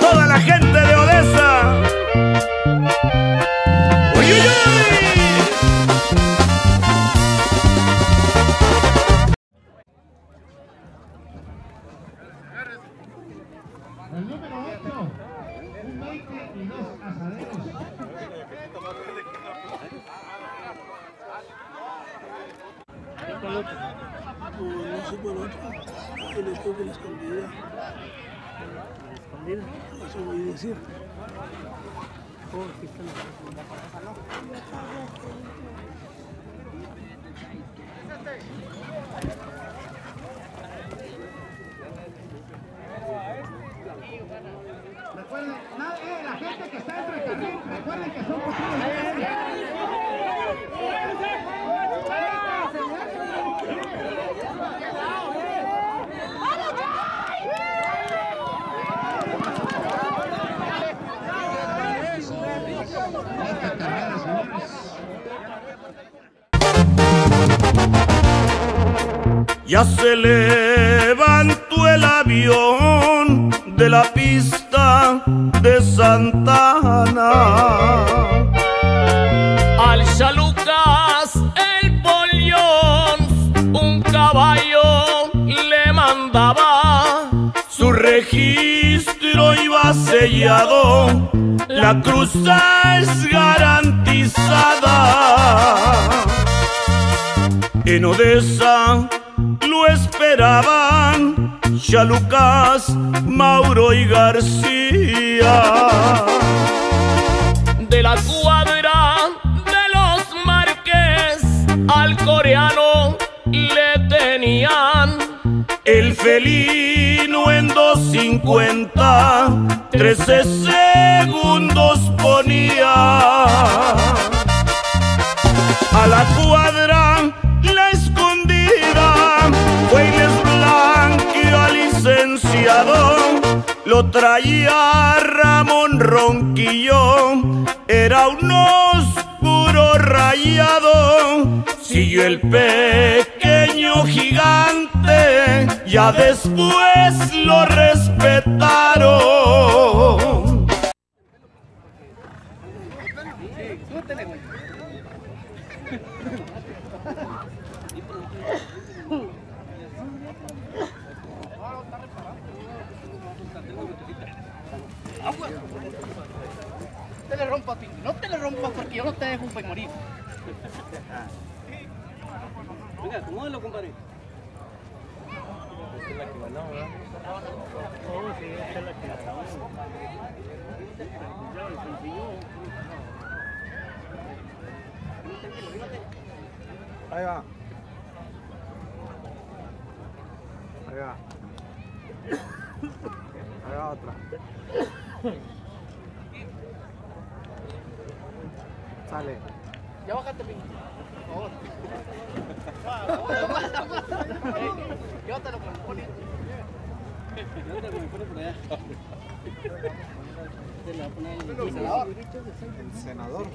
toda la gente de Odessa. ¡Uy, uy, uy! El número 8, un 20 y dos asaderos. No supo el otro. El estuvo en la escondida. ¿Escondida? Eso voy a decir. Recuerden, na- eh, la gente que está entre el carril, recuerden que son posibles. Ya se levantó el avión de la pista de Santana. Al Chalucas el polión, un caballo le mandaba. Su registro iba sellado, la cruza es garantizada. En Odessa lo esperaban Chalucas, Mauro y García. De la cuadra de los Marques al coreano le tenían el felino en 250, 13 segundos traía Ramón Ronquillo. Era un oscuro rayado siguió el pequeño gigante ya después lo respetaron te le rompas, Pinky. No te le rompas porque yo no te dejo un morir. Venga, acomódalo, compadre. Ahí va. Ahí va. Ahí va otra. Sale. Ya bájate, Pinky. Por favor. Aguanta, aguanta. Ey, Llévatelo con el poli. Llévatelo, me pone por allá. Se la va a poner el Senador. El senador.